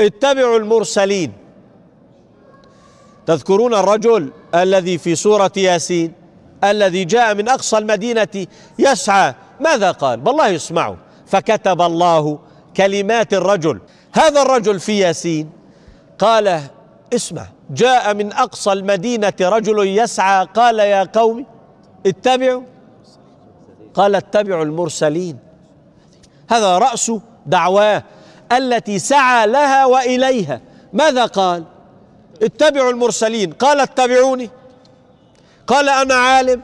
اتبعوا المرسلين. تذكرون الرجل الذي في سورة ياسين الذي جاء من أقصى المدينة يسعى. ماذا قال؟ والله اسمعوا. فكتب الله كلمات الرجل. هذا الرجل في ياسين قال اسمع جاء من أقصى المدينة رجل يسعى. قال يا قوم اتبعوا. قال اتبعوا المرسلين. هذا رأس دعواه. التي سعى لها وإليها. ماذا قال؟ اتبعوا المرسلين. قال اتبعوني. قال أنا عالم.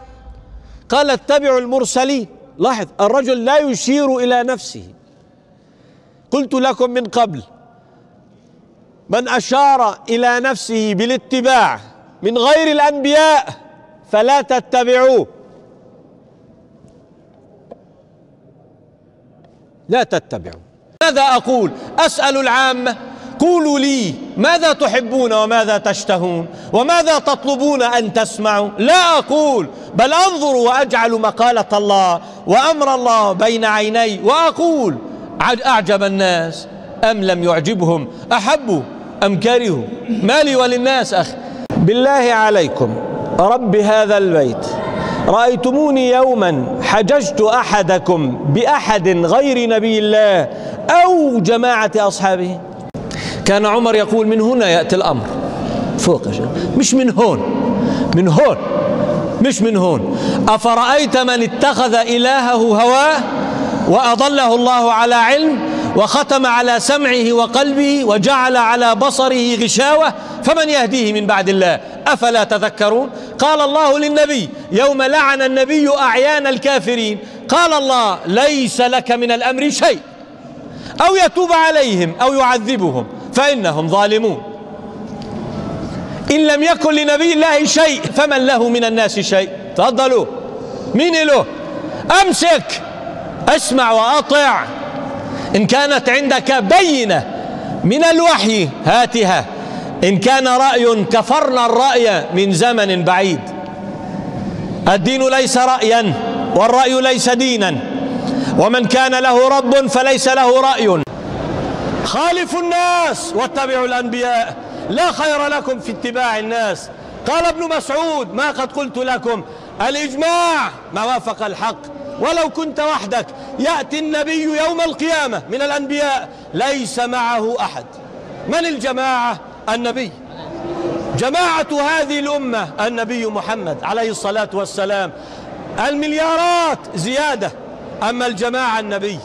قال اتبعوا المرسلين. لاحظ الرجل لا يشير إلى نفسه. قلت لكم من قبل من أشار إلى نفسه بالاتباع من غير الأنبياء فلا تتبعوه. لا تتبعوا ماذا أقول؟ أسأل العامة قولوا لي ماذا تحبون وماذا تشتهون؟ وماذا تطلبون أن تسمعوا؟ لا أقول بل أنظر وأجعل مقالة الله وأمر الله بين عيني وأقول أعجب الناس أم لم يعجبهم؟ أحبوا أم كرهوا ما لي وللناس أخي. بالله عليكم رب هذا البيت رأيتموني يوما حججت أحدكم بأحد غير نبي الله أو جماعة أصحابه. كان عمر يقول من هنا يأتي الأمر. فوق مش من هون من هون مش من هون. أفرأيت من اتخذ إلهه هواه وأضله الله على علم وختم على سمعه وقلبه وجعل على بصره غشاوة؟ فمن يهديه من بعد الله؟ أفلا تذكرون؟ قال الله للنبي يوم لعن النبي أعيان الكافرين. قال الله ليس لك من الأمر شيء. أو يتوب عليهم أو يعذبهم فإنهم ظالمون. إن لم يكن لنبي الله شيء فمن له من الناس شيء؟ تفضلوا. مين له؟ أمسك. أسمع وأطع. إن كانت عندك بينة من الوحي هاتها. إن كان رأي كفرنا الرأي من زمن بعيد. الدين ليس رأيا والرأي ليس دينا. ومن كان له رب فليس له رأي. خالفوا الناس واتبعوا الأنبياء. لا خير لكم في اتباع الناس. قال ابن مسعود ما قد قلت لكم الإجماع ما وافق الحق. ولو كنت وحدك يأتي النبي يوم القيامة من الأنبياء ليس معه أحد. من الجماعة؟ النبي. جماعة هذه الأمة النبي محمد عليه الصلاة والسلام المليارات زيادة. أما الجماعة النبي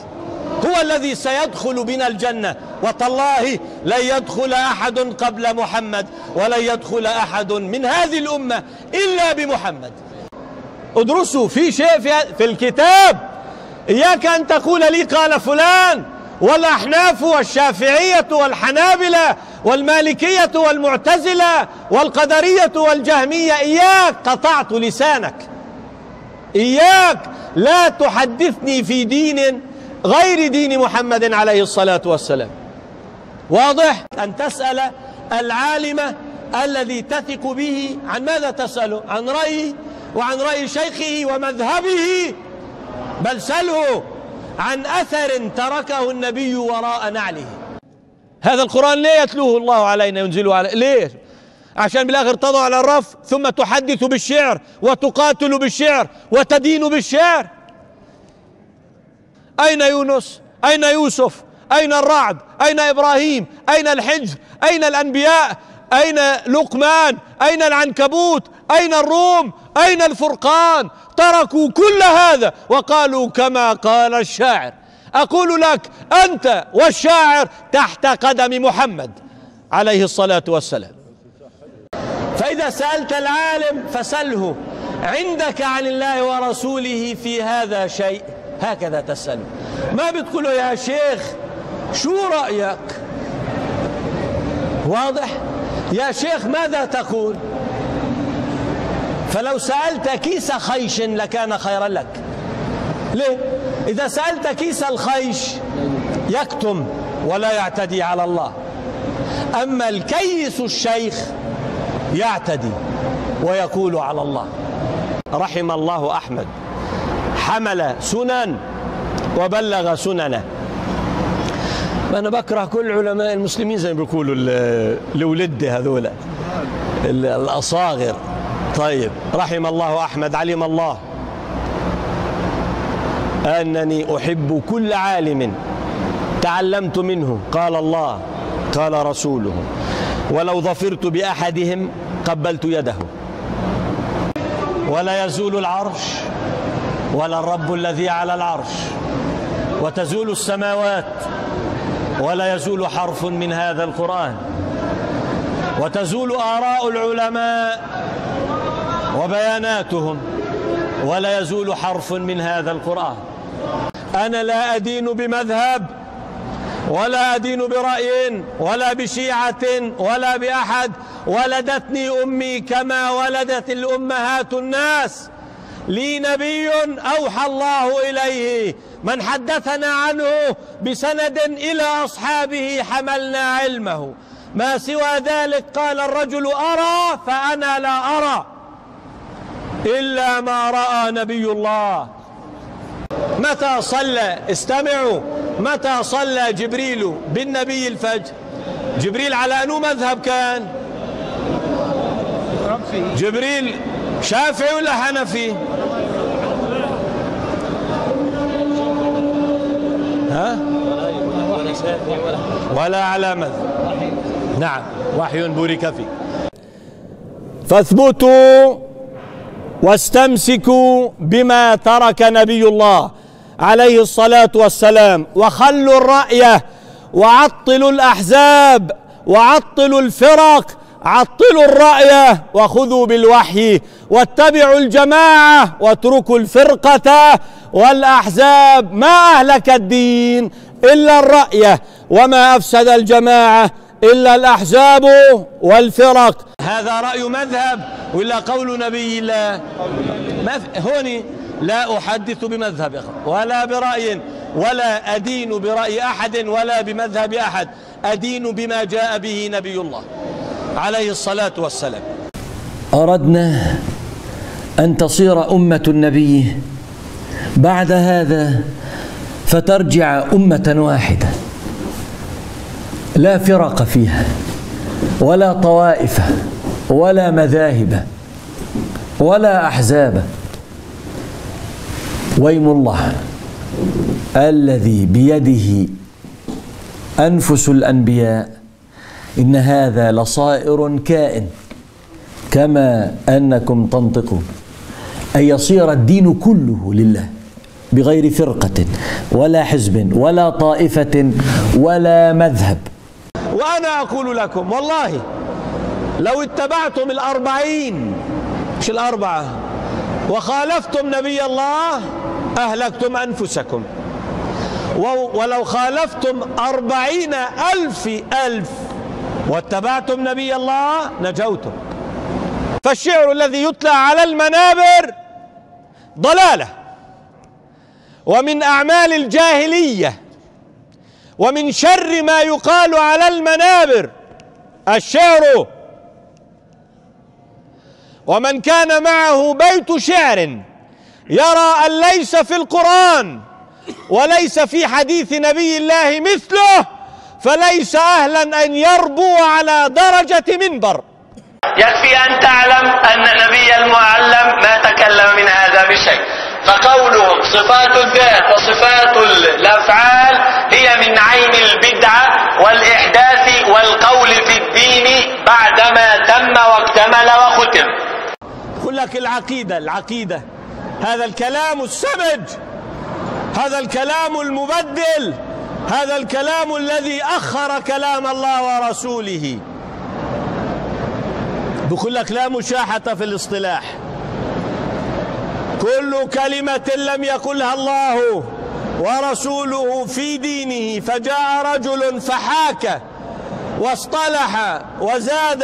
هو الذي سيدخل بنا الجنة. وتالله لن يدخل أحد قبل محمد ولن يدخل أحد من هذه الأمة إلا بمحمد. ادرسوا في شيء في, الكتاب. إياك أن تقول لي قال فلان. والأحناف والشافعية والحنابلة والمالكية والمعتزلة والقدرية والجهمية إياك قطعت لسانك. إياك لا تحدثني في دين غير دين محمد عليه الصلاة والسلام. واضح؟ أن تسأل العالم الذي تثق به عن ماذا تسأله عن رأيه وعن رأي شيخه ومذهبه. بل سله عن أثر تركه النبي وراء نعله. هذا القرآن ليه يتلوه الله علينا ينزله عليه ليه عشان بالآخر تضع على الرف ثم تحدث بالشعر وتقاتل بالشعر وتدين بالشعر. أين يونس؟ أين يوسف؟ أين الرعد؟ أين إبراهيم؟ أين الحجر؟ أين الأنبياء؟ أين لقمان؟ أين العنكبوت؟ أين الروم؟ أين الفرقان؟ تركوا كل هذا وقالوا كما قال الشاعر. أقول لك أنت والشاعر تحت قدم محمد عليه الصلاة والسلام. فإذا سألت العالم فسله. عندك عن الله ورسوله في هذا شيء؟ هكذا تساله ما بتقوله يا شيخ؟ شو رأيك؟ واضح؟ يا شيخ ماذا تقول؟ فلو سألت كيس خيش لكان خيرا لك. ليه؟ إذا سألت كيس الخيش يكتم ولا يعتدي على الله. أما الكيس الشيخ يعتدي ويقول على الله. رحم الله أحمد. حمل سنن وبلغ سننه. أنا بكره كل علماء المسلمين زي ما بيقولوا الولد هذول الأصاغر. طيب رحم الله أحمد علم الله أنني أحب كل عالم تعلمت منه قال الله قال رسوله. ولو ظفرت بأحدهم قبلت يده. ولا يزول العرش ولا الرب الذي على العرش. وتزول السماوات ولا يزول حرف من هذا القرآن. وتزول آراء العلماء وبياناتهم ولا يزول حرف من هذا القرآن. أنا لا أدين بمذهب ولا أدين برأي ولا بشيعة ولا بأحد. ولدتني أمي كما ولدت الأمهات الناس. لي نبي أوحى الله إليه. من حدثنا عنه بسند إلى أصحابه حملنا علمه. ما سوى ذلك قال الرجل أرى فأنا لا أرى إلا ما رأى نبي الله. متى صلى؟ استمعوا. متى صلى جبريل بالنبي الفجر؟ جبريل على أنه مذهب كان. جبريل شافعي ولا حنفي؟ ها؟ ولا على مذهب نعم. وحي بورك فيه فاثبتوا واستمسكوا بما ترك نبي الله عليه الصلاة والسلام. وخلوا الرأي وعطلوا الأحزاب وعطلوا الفرق عطلوا الرأي وخذوا بالوحي واتبعوا الجماعة واتركوا الفرقة والأحزاب ما أهلك الدين إلا الرأي وما أفسد الجماعة إلا الأحزاب والفرق. هذا رأي مذهب ولا قول نبي الله هوني لا أحدث بمذهب ولا برأي ولا أدين برأي أحد ولا بمذهب أحد أدين بما جاء به نبي الله. عليه الصلاة والسلام. أردنا أن تصير أمة النبي. بعد هذا فترجع أمة واحدة. لا فرق فيها ولا طوائف ولا مذاهب ولا أحزاب. ويم الله الذي بيده أنفس الأنبياء إن هذا لصائر كائن كما أنكم تنطقون. أن يصير الدين كله لله بغير فرقة ولا حزب ولا طائفة ولا مذهب. وأنا أقول لكم والله لو اتبعتم الأربعين مش الأربعة وخالفتم نبي الله أهلكتم أنفسكم. ولو خالفتم أربعين ألف ألف واتبعتم نبي الله نجوتم. فالشعر الذي يتلى على المنابر ضلالة. ومن أعمال الجاهلية ومن شر ما يقال على المنابر الشعر. ومن كان معه بيت شعر يرى أن ليس في القرآن وليس في حديث نبي الله مثله فليس أهلا أن يربو على درجة منبر. يكفي أن تعلم أن نبي المعلم ما تكلم من هذا بشيء. فقولهم صفات الذات وصفات الأفعال هي من عين البدعة والإحداث والقول في الدين بعدما تم واكتمل وختم. يقول لك العقيدة العقيدة. هذا الكلام السمج. هذا الكلام المبدل. هذا الكلام الذي أخر كلام الله ورسوله. بقول لك لا مشاحة في الاصطلاح. كل كلمة لم يقلها الله ورسوله في دينه فجاء رجل فحاك واصطلح وزاد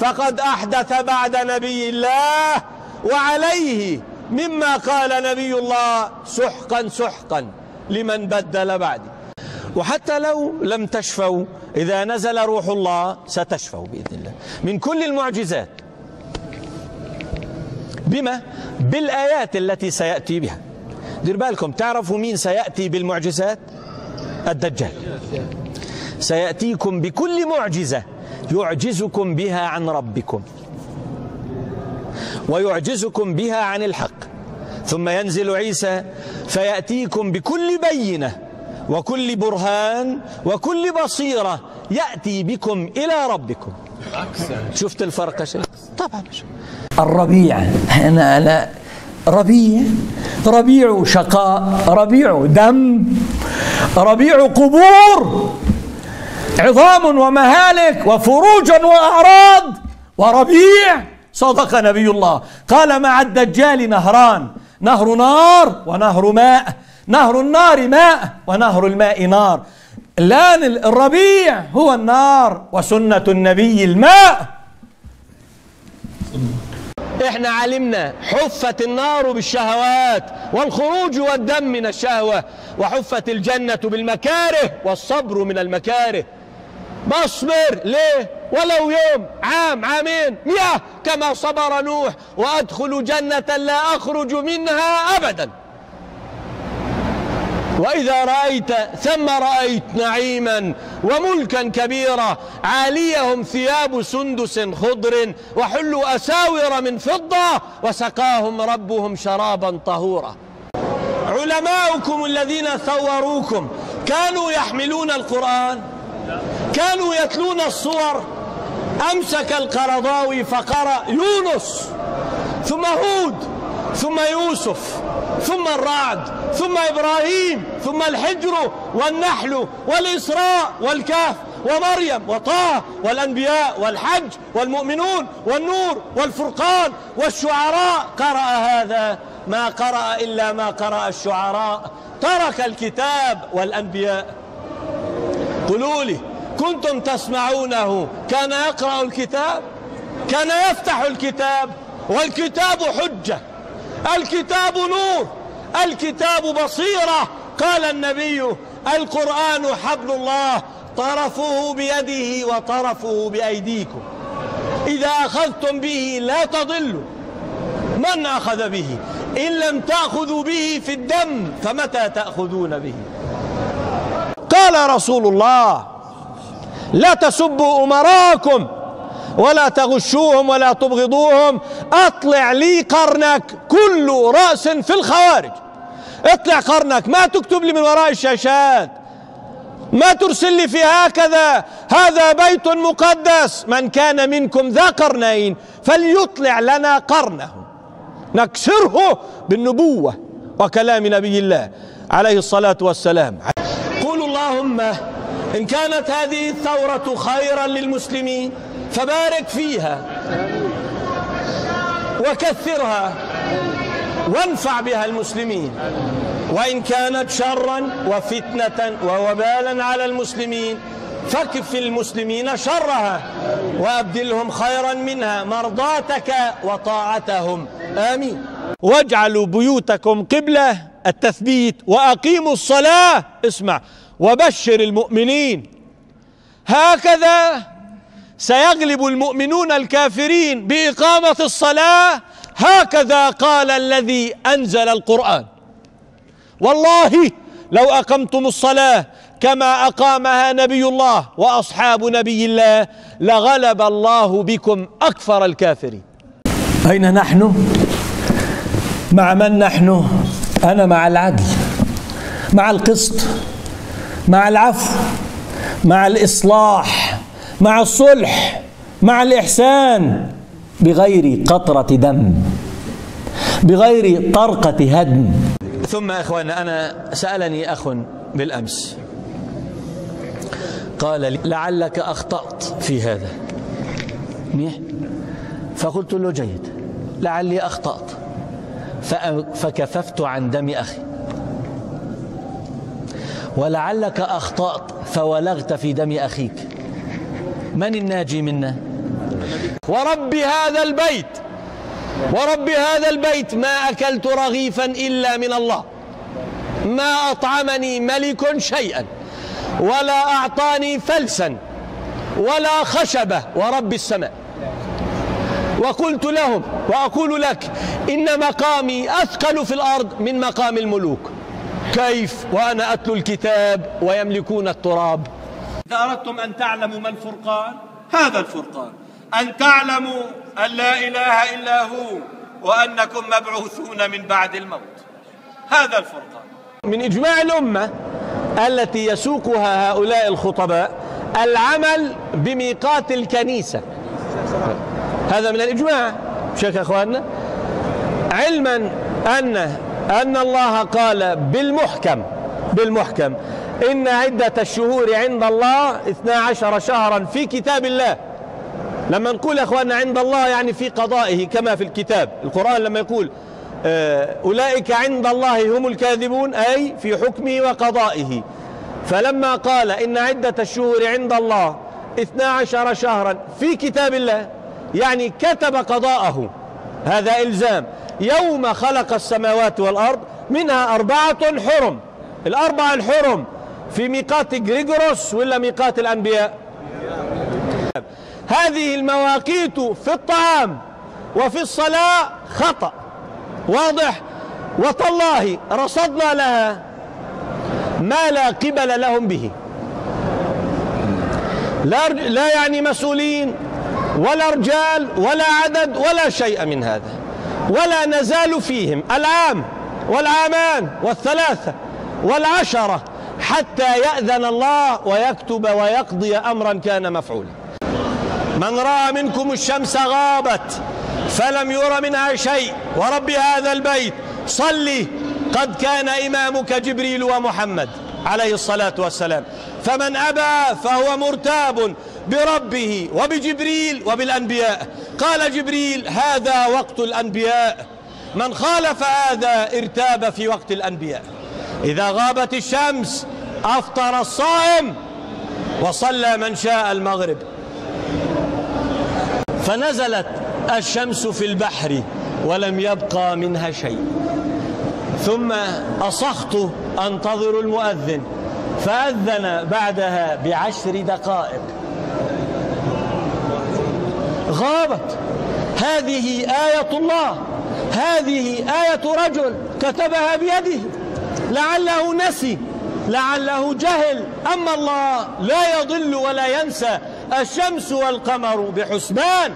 فقد أحدث بعد نبي الله وعليه مما قال نبي الله سحقا سحقا لمن بدل بعدي وحتى لو لم تشفوا إذا نزل روح الله ستشفوا بإذن الله. من كل المعجزات. بما؟ بالآيات التي سيأتي بها. دير بالكم تعرفوا مين سيأتي بالمعجزات؟ الدجال. سيأتيكم بكل معجزة يعجزكم بها عن ربكم. ويعجزكم بها عن الحق. ثم ينزل عيسى فيأتيكم بكل بينة وكل برهان وكل بصيرة يأتي بكم إلى ربكم. شفت الفرق شيخ؟ طبعا الربيع أنا لا ربيع. ربيع شقاء ربيع دم ربيع قبور. عظام ومهالك وفروج وأعراض. وربيع صدق نبي الله. قال مع الدجال نهران. نهر نار ونهر ماء. نهر النار ماء ونهر الماء نار. الآن الربيع هو النار وسنة النبي الماء. إحنا علمنا حفت النار بالشهوات والخروج والدم من الشهوة وحفت الجنة بالمكاره والصبر من المكاره. بصبر ليه؟ ولو يوم عام عامين مئة كما صبر نوح وأدخل جنة لا أخرج منها أبدا. وإذا رأيت ثم رأيت نعيما وملكا كبيرا عاليهم ثياب سندس خضر وحلوا أساور من فضة وسقاهم ربهم شرابا طهورا. علماؤكم الذين ثوروكم كانوا يحملون القرآن؟ كانوا يتلون الصور؟ أمسك القرضاوي فقرأ يونس ثم هود ثم يوسف ثم الرعد ثم إبراهيم ثم الحجر والنحل والإسراء والكهف ومريم وطه والأنبياء والحج والمؤمنون والنور والفرقان والشعراء. قرأ هذا ما قرأ إلا ما قرأ الشعراء. ترك الكتاب والأنبياء. قولوا لي كنتم تسمعونه؟ كان يقرأ الكتاب؟ كان يفتح الكتاب والكتاب حجة. الكتاب نور الكتاب بصيرة قال النبي القرآن حبل الله طرفه بيده وطرفه بأيديكم. إذا أخذتم به لا تضلوا. من أخذ به؟ إن لم تأخذوا به في الدم فمتى تأخذون به؟ قال رسول الله لا تسبوا أمراءكم. ولا تغشوهم ولا تبغضوهم. أطلع لي قرنك كل رأس في الخوارج. اطلع قرنك ما تكتب لي من وراء الشاشات. ما ترسل لي في هكذا. هذا بيت مقدس. من كان منكم ذا قرنين فليطلع لنا قرنه. نكسره بالنبوة وكلام نبي الله عليه الصلاة والسلام. قولوا اللهم إن كانت هذه الثورة خيرا للمسلمين فبارك فيها وكثرها وانفع بها المسلمين. وإن كانت شرا وفتنة ووبالا على المسلمين فكف المسلمين شرها وأبدلهم خيرا منها مرضاتك وطاعتهم. آمين. واجعلوا بيوتكم قبلة التثبيت وأقيموا الصلاة. اسمع وبشر المؤمنين. هكذا سيغلب المؤمنون الكافرين بإقامة الصلاة هكذا قال الذي أنزل القرآن والله لو أقمتم الصلاة كما أقامها نبي الله وأصحاب نبي الله لغلب الله بكم أكفر الكافرين أين نحن؟ مع من نحن؟ أنا مع العدل مع القسط مع العفو مع الإصلاح مع الصلح مع الإحسان. بغير قطرة دم بغير طرقة هدم. ثم اخوانا أنا سألني أخ بالأمس. قال لي لعلك أخطأت في هذا. منيح؟ فقلت له جيد. لعلي فأ- فكففت عن دم أخي. ولعلك أخطأت فولغت في دم أخيك. من الناجي منا؟ ورب هذا البيت ورب هذا البيت ما أكلت رغيفا إلا من الله. ما أطعمني ملك شيئا ولا أعطاني فلسا ولا خشبة. ورب السماء. وقلت لهم وأقول لك إن مقامي أثقل في الأرض من مقام الملوك. كيف؟ وأنا أتلو الكتاب ويملكون التراب. أردتم أن تعلموا ما الفرقان هذا الفرقان. أن تعلموا أن لا إله إلا هو وأنكم مبعوثون من بعد الموت. هذا الفرقان. من إجماع الأمة التي يسوقها هؤلاء الخطباء العمل بميقات الكنيسة. هذا من الإجماع شيخ أخواننا. علما أن أن الله قال بالمحكم. بالمحكم. إن عدة الشهور عند الله 12 شهرا في كتاب الله. لما نقول يا أخواننا عند الله يعني في قضائه كما في الكتاب. القرآن لما يقول آه، أولئك عند الله هم الكاذبون أي في حكمه وقضائه. فلما قال إن عدة الشهور عند الله 12 شهرا في كتاب الله يعني كتب قضاءه. هذا إلزام. يوم خلق السماوات والأرض منها أربعة حرم. الأربعة الحرم في ميقات جريجوروس ولا ميقات الأنبياء؟ هذه المواقيت في الطعام وفي الصلاة خطأ. واضح؟ وتالله رصدنا لها ما لا قبل لهم به. لا, لا يعني مسؤولين ولا رجال ولا عدد ولا شيء من هذا. ولا نزال فيهم العام والعامان والثلاثة. والعشرة حتى يأذن الله ويكتب ويقضي أمرا كان مفعولا. من رأى منكم الشمس غابت فلم ير منها شيء ورب هذا البيت صلي قد كان إمامك جبريل ومحمد عليه الصلاة والسلام. فمن أبى فهو مرتاب بربه وبجبريل وبالأنبياء. قال جبريل هذا وقت الأنبياء. من خالف هذا ارتاب في وقت الأنبياء. إذا غابت الشمس أفطر الصائم وصلى من شاء المغرب. فنزلت الشمس في البحر ولم يبقى منها شيء. ثم أصخت أنتظر المؤذن فأذن بعدها بعشر دقائق. غابت. هذه آية الله. هذه آية رجل كتبها بيده. لعله نسي لعله جهل. أما الله لا يضل ولا ينسى. الشمس والقمر بحسبان.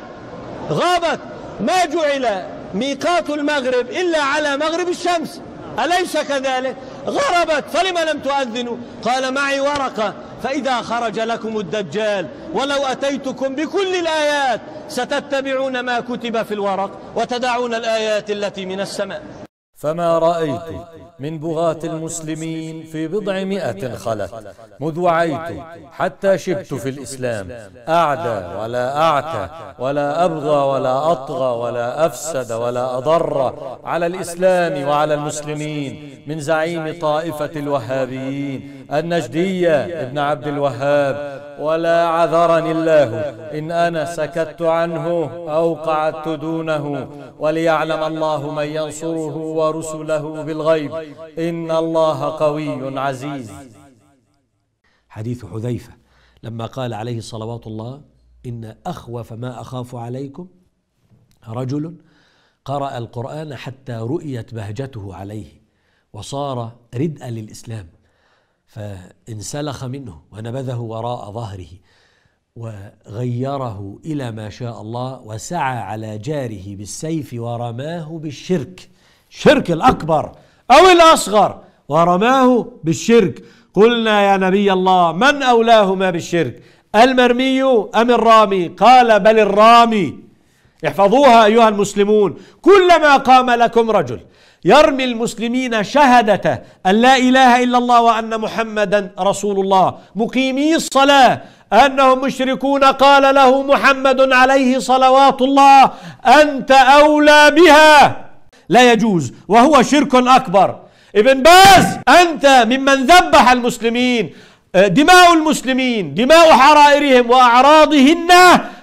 غابت. ما جعل ميقات المغرب إلا على مغرب الشمس. أليس كذلك؟ غربت. فلم لم تؤذنوا؟ قال معي ورقة. فإذا خرج لكم الدجال ولو أتيتكم بكل الآيات ستتبعون ما كتب في الورق وتدعون الآيات التي من السماء. فما رأيت من بغاة المسلمين في بضع مئة خلت مذ وعيت حتى شبت في الإسلام أعدى ولا أعتى ولا أبغى ولا أطغى ولا أفسد ولا أضر على الإسلام وعلى المسلمين من زعيم طائفة الوهابيين النجدية ابن عبد الوهاب ولا عذرني الله. إن أنا سكت عنه أو قعدت دونه وليعلم الله من ينصره ورسله بالغيب. إن الله قوي عزيز. حديث حذيفة لما قال عليه صلوات الله إن أخوف ما أخاف عليكم رجل قرأ القرآن حتى رؤيت بهجته عليه وصار ردءا للإسلام. فانسلخ منه ونبذه وراء ظهره وغيره إلى ما شاء الله وسعى على جاره بالسيف ورماه بالشرك. شرك الأكبر أو الأصغر ورماه بالشرك. قلنا يا نبي الله من أولاهما بالشرك؟ المرمي أم الرامي؟ قال بل الرامي. احفظوها أيها المسلمون. كلما قام لكم رجل يرمي المسلمين شهادة أن لا إله إلا الله وأن محمدا رسول الله مقيمي الصلاة أنهم مشركون قال له محمد عليه صلوات الله أنت أولى بها. لا يجوز وهو شرك أكبر. ابن باز أنت ممن ذبح المسلمين دماء المسلمين دماء حرائرهم وأعراضهن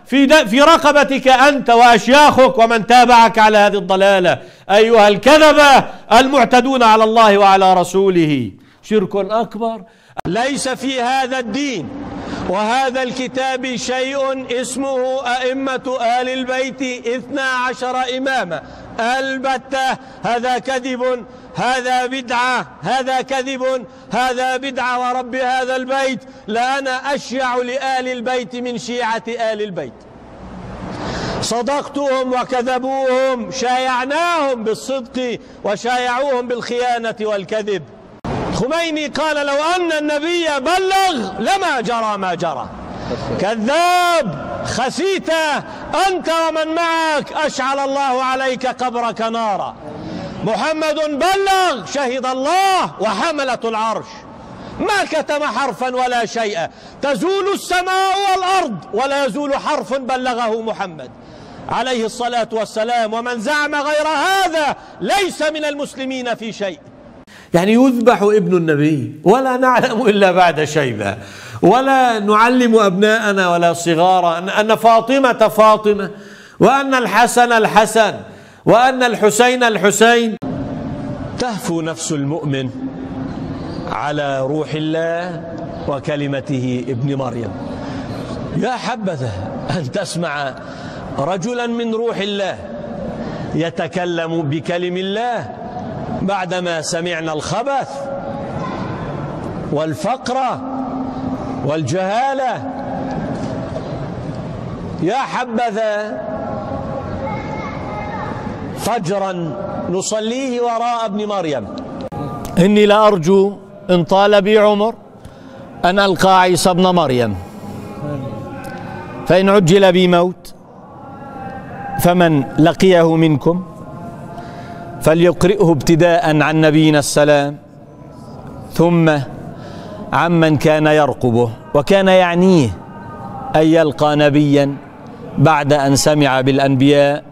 في في رقبتك أنت وأشياخك ومن تابعك على هذه الضلالة. أيها الكذبة المعتدون على الله وعلى رسوله. شرك أكبر. ليس في هذا الدين. وهذا الكتاب شيء اسمه أئمة آل البيت اثنا عشر إماما. البتة هذا كذب هذا بدعة هذا كذب هذا بدعة ورب هذا البيت. لأنا أشيع لآل البيت من شيعة آل البيت. صدقتهم وكذبوهم شايعناهم بالصدق وشايعوهم بالخيانة والكذب. خميني قال لو أن النبي بلغ لما جرى ما جرى. كذاب خسيت أنت ومن معك أشعل الله عليك قبرك نارا. محمد بلغ شهد الله وحملة العرش. ما كتم حرفا ولا شيئا. تزول السماء والأرض ولا يزول حرف بلغه محمد. عليه الصلاة والسلام. ومن زعم غير هذا ليس من المسلمين في شيء. يعني يذبح ابن النبي ولا نعلم إلا بعد شيبة ولا نعلم أبناءنا ولا صغارا أن فاطمة فاطمة وأن الحسن الحسن وأن الحسين الحسين. تهفو نفس المؤمن على روح الله وكلمته ابن مريم. يا حبذا أن تسمع رجلا من روح الله يتكلم بكلم الله بعدما سمعنا الخبث والفقر والجهالة. يا حبذا فجرا نصليه وراء ابن مريم. إني لأرجو إن طال بي عمر أن ألقى عيسى ابن مريم. فإن عجل بي موت فمن لقيه منكم؟ فليقرئه ابتداء عن نبينا السلام ثم عمن كان يرقبه وكان يعنيه أن يلقى نبيا بعد أن سمع بالأنبياء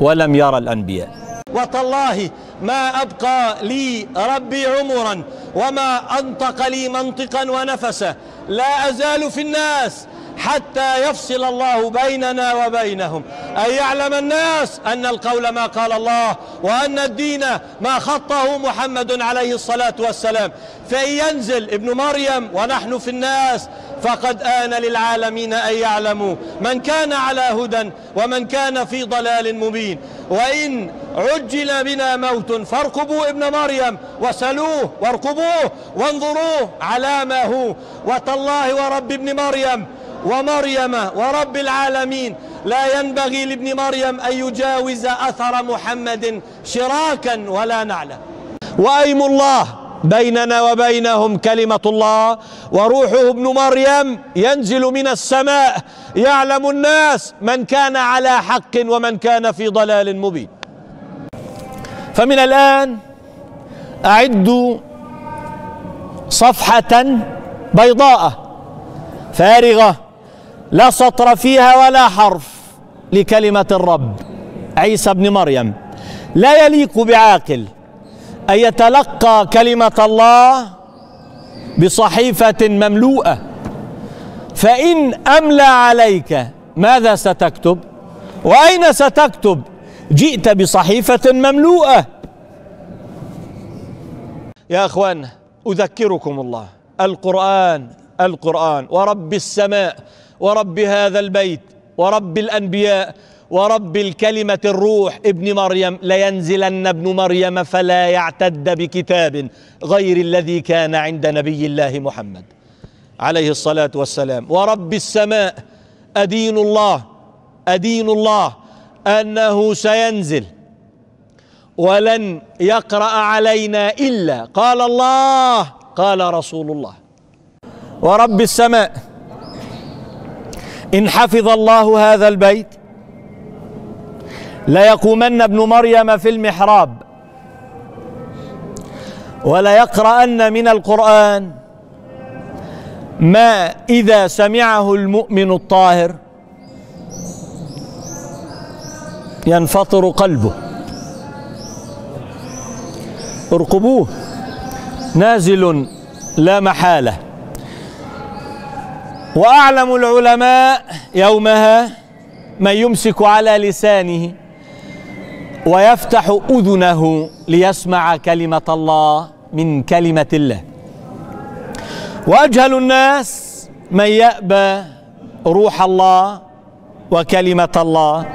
ولم يرى الأنبياء. وتالله ما أبقى لي ربي عمرا وما أنطق لي منطقا ونفسا لا أزال في الناس حتى يفصل الله بيننا وبينهم. أن يعلم الناس أن القول ما قال الله وأن الدين ما خطه محمد عليه الصلاة والسلام. فإن ينزل ابن مريم ونحن في الناس فقد آن للعالمين أن يعلموا من كان على هدى ومن كان في ضلال مبين. وإن عجل بنا موت فارقبوا ابن مريم وسلوه وارقبوه وانظروه على ما هو. وتالله ورب ابن مريم ومريم ورب العالمين. لا ينبغي لابن مريم أن يجاوز أثر محمد شراكا ولا نعلم وأيم الله بيننا وبينهم كلمة الله وروحه ابن مريم ينزل من السماء يعلم الناس من كان على حق ومن كان في ضلال مبين. فمن الآن أعدوا صفحة بيضاء فارغة لا سطر فيها ولا حرف لكلمة الرب. عيسى بن مريم. لا يليق بعاقل أن يتلقى كلمة الله بصحيفة مملوءة. فإن أملى عليك ماذا ستكتب؟ وأين ستكتب؟ جئت بصحيفة مملوءة. يا أخوان أذكركم الله. القرآن القرآن. ورب السماء. ورب هذا البيت ورب الأنبياء ورب الكلمة الروح ابن مريم لينزلن ابن مريم فلا يعتد بكتاب غير الذي كان عند نبي الله محمد. عليه الصلاة والسلام. ورب السماء أدين الله أدين الله أنه سينزل. ولن يقرأ علينا إلا قال الله قال رسول الله. ورب السماء إن حفظ الله هذا البيت ليقومن ابن مريم في المحراب وليقرأن من القرآن ما إذا سمعه المؤمن الطاهر ينفطر قلبه. ارقبوه نازل لا محالة. وأعلم العلماء يومها من يمسك على لسانه ويفتح أذنه ليسمع كلمة الله من كلمة الله. وأجهل الناس من يأبى روح الله وكلمة الله.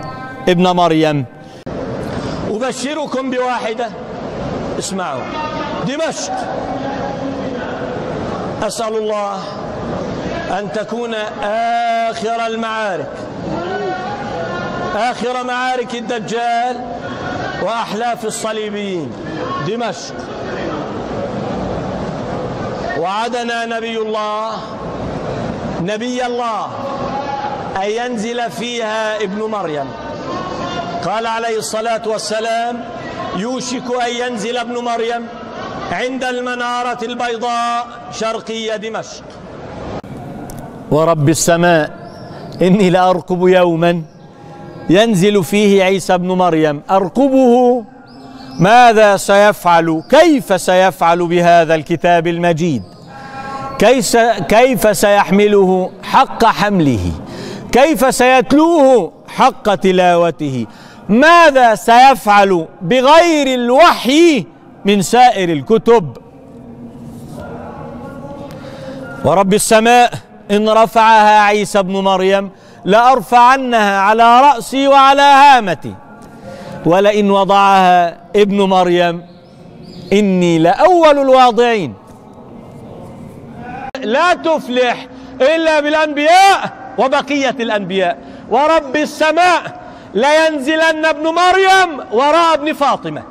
ابن مريم أبشركم بواحدة. اسمعوا. دمشق. أسأل الله أن تكون آخر المعارك. آخر معارك الدجال وأحلاف الصليبيين دمشق. وعدنا نبي الله نبي الله أن ينزل فيها ابن مريم. قال عليه الصلاة والسلام يوشك أن ينزل ابن مريم عند المنارة البيضاء شرقي دمشق. ورب السماء إني لأرقب يوما. ينزل فيه عيسى بن مريم أرقبه ماذا سيفعل؟ كيف سيفعل بهذا الكتاب المجيد؟ كيف كيف سيحمله حق حمله؟ كيف سيتلوه حق تلاوته؟ ماذا سيفعل بغير الوحي من سائر الكتب؟ ورب السماء إن رفعها عيسى ابن مريم لأرفعنها على رأسي وعلى هامتي. ولئن وضعها ابن مريم إني لأول الواضعين. لا تفلح إلا بالأنبياء وبقية الأنبياء. ورب السماء لينزلن ابن مريم وراء ابن فاطمة.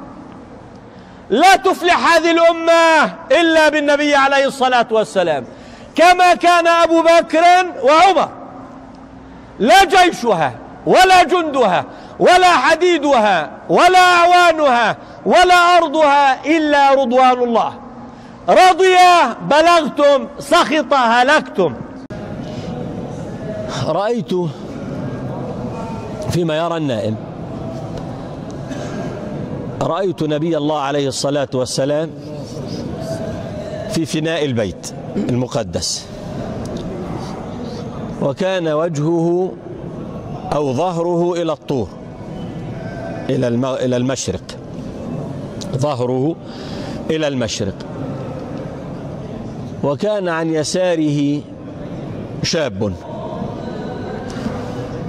لا تفلح هذه الأمة إلا بالنبي عليه الصلاة والسلام. كما كان أبو بكر وعمر. لا جيشها ولا جندها ولا حديدها ولا أعوانها ولا أرضها إلا رضوان الله. رضي بلغتم سخط هلكتم. رأيت فيما يرى النائم. رأيت نبي الله عليه الصلاة والسلام في فناء البيت. المقدس. وكان وجهه أو ظهره إلى الطور إلى إلى المشرق. ظهره إلى المشرق. وكان عن يساره شاب.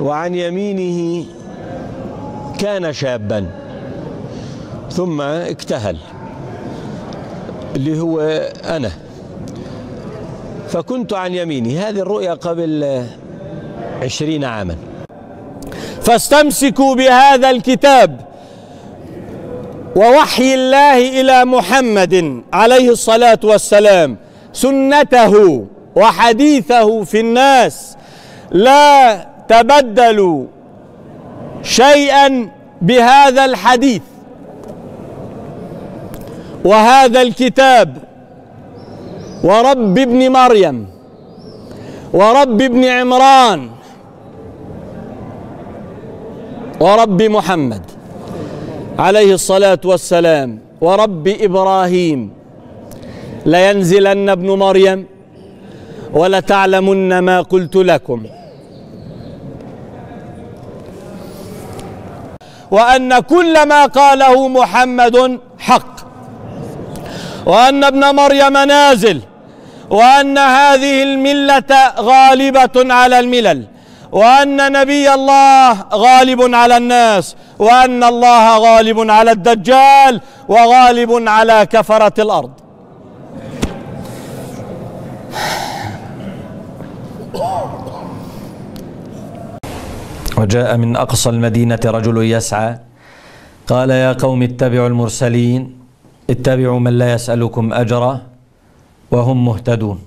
وعن يمينه كان شابا. ثم اكتهل اللي هو أنا. فكنت عن يميني. هذه الرؤيا قبل عشرين عاما. فاستمسكوا بهذا الكتاب ووحي الله إلى محمد عليه الصلاة والسلام. سنته وحديثه في الناس. لا تبدلوا شيئا بهذا الحديث. وهذا الكتاب ورب ابن مريم ورب ابن عمران ورب محمد عليه الصلاة والسلام ورب إبراهيم. لينزلن ابن مريم ولتعلمن ما قلت لكم. وأن كل ما قاله محمد حق. وأن ابن مريم نازل وأن هذه الملة غالبة على الملل وأن نبي الله غالب على الناس وأن الله غالب على الدجال وغالب على كفرة الأرض. وجاء من أقصى المدينة رجل يسعى قال يا قوم اتبعوا المرسلين. اتبعوا من لا يسألكم أجرا وهم مهتدون.